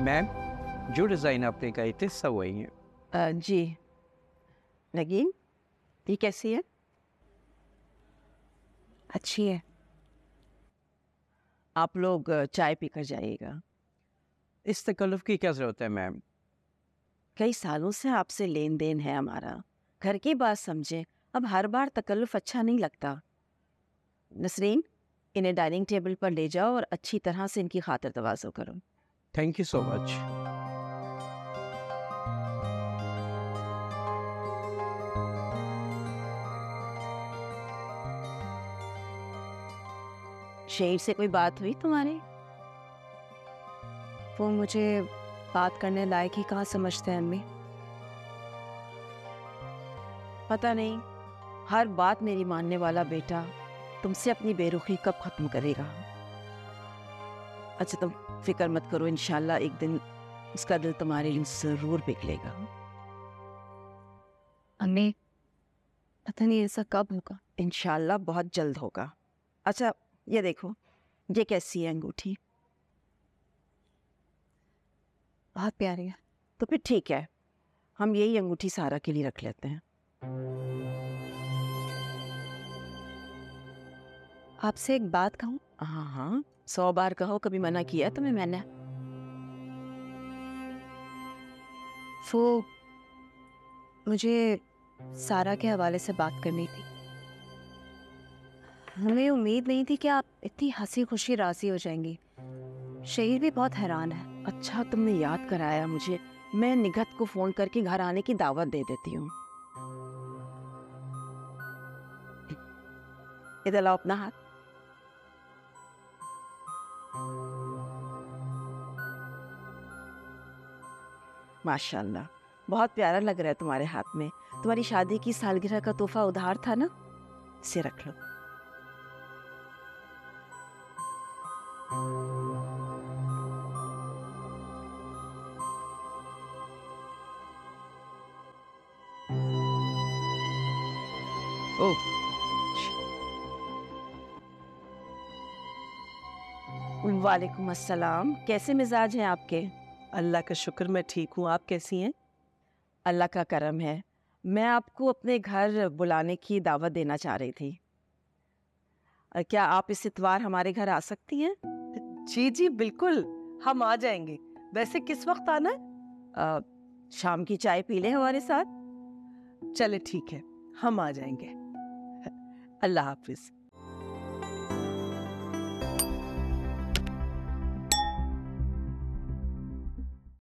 Ma'am जो design आपने कही थी सब वही है। अ, जी। नगीन ये कैसी है? अच्छी है। आप लोग चाय पीकर जाइएगा। इस तकल्लुफ़ की क्या ज़रूरत है मैम? कई सालों से आपसे लेन देन है हमारा। घर की बात समझे अब हर बार तकल्लुफ अच्छा नहीं लगता। नसरीन इन्हें डाइनिंग टेबल पर ले जाओ और अच्छी तरह से इनकी खातिर तवाज़ो करो। थैंक यू सो मच शेर से कोई बात हुई तुम्हारी? वो मुझे बात करने लायक ही कहाँ समझते हैं अम्मी? पता नहीं, हर बात मेरी मानने वाला बेटा तुमसे अपनी बेरुखी कब खत्म करेगा? अच्छा तुम फ़िक्र मत करो इंशाल्लाह एक दिन उसका दिल तुम्हारे लिए ज़रूर पिघलेगा अम्मी पता नहीं ऐसा कब होगा। इंशाल्लाह बहुत जल्द होगा। अच्छा ये देखो ये कैसी है अंगूठी? बहुत प्यारी है। तो फिर ठीक है हम यही अंगूठी सारा के लिए रख लेते हैं। आपसे एक बात कहूँ? हाँ हाँ। सौ बार कहो, कभी मना किया तुम्हें मैंने? वो मुझे सारा के हवाले से बात करनी थी। हमें उम्मीद नहीं थी कि आप इतनी हँसी खुशी राज़ी हो जाएँगी। शहीर भी बहुत हैरान है। अच्छा तुमने याद कराया मुझे। मैं निगत को फ़ोन करके घर आने की दावत दे देती हूँ। इधर लाओ अपना हाथ। माशाल्लाह। बहुत प्यारा लग रहा है तुम्हारे हाथ में। तुम्हारी शादी की सालगिरह का तोहफा उधार था ना? इसे रख लो। ओह वालेकुम अस्सलाम। कैसे मिजाज हैं आपके? अल्लाह का शुक्र मैं ठीक हूँ। आप कैसी हैं? अल्लाह का करम है। मैं आपको अपने घर बुलाने की दावत देना चाह रही थी। क्या आप इस इतवार हमारे घर आ सकती हैं? जी जी बिल्कुल। हम आ जाएँगे। वैसे किस वक्त आना है? अ, शाम की चाय पी लें हमारे साथ? चले ठीक है हम आ जाएँगे। अल्लाह हाफिज।